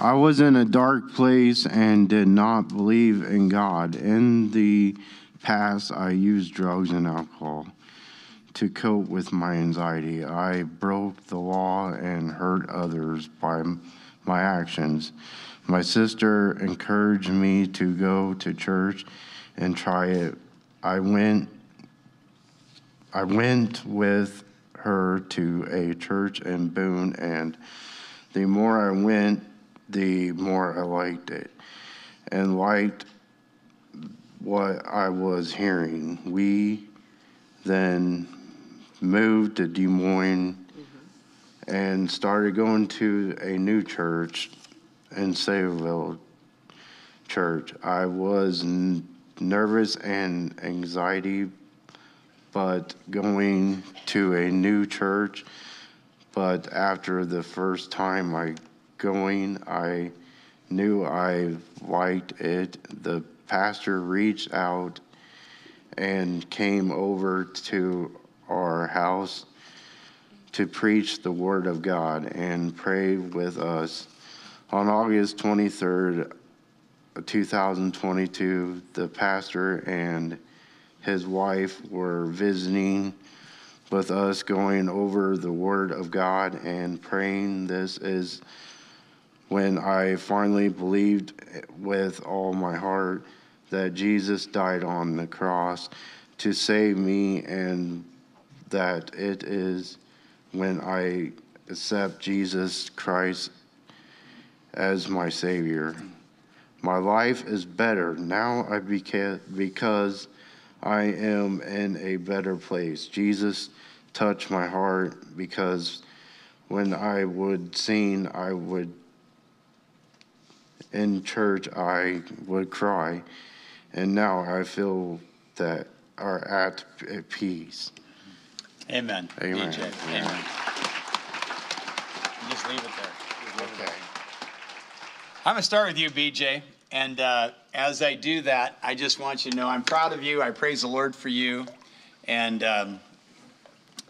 I was in a dark place and did not believe in God. In the past, I used drugs and alcohol to cope with my anxiety. I broke the law and hurt others by my actions. My sister encouraged me to go to church and try it. I went I went with her to a church in Boone and the more I went, the more I liked it and liked what I was hearing. We then moved to Des Moines mm-hmm. and started going to a new church in Saylorville Church. I was n- nervous and anxiety, but going to a new church. But after the first time I going, I knew I liked it. The pastor reached out and came over to our house to preach the word of God and pray with us. On August 23rd, 2022, the pastor and his wife were visiting with us, going over the word of God and praying. This is when I finally believed with all my heart that Jesus died on the cross to save me and that it is when I accept Jesus Christ as my Savior. My life is better now I beca- because I am in a better place. Jesus touched my heart because when I would sing, I would in church I would cry, and now I feel that are at peace. Amen. Amen. DJ. Amen. Amen. Just leave it there. Okay. I'm going to start with you, BJ. And uh, as I do that, I just want you to know I'm proud of you. I praise the Lord for you. And, um,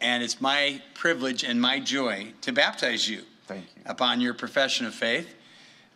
and it's my privilege and my joy to baptize you Thank you. upon your profession of faith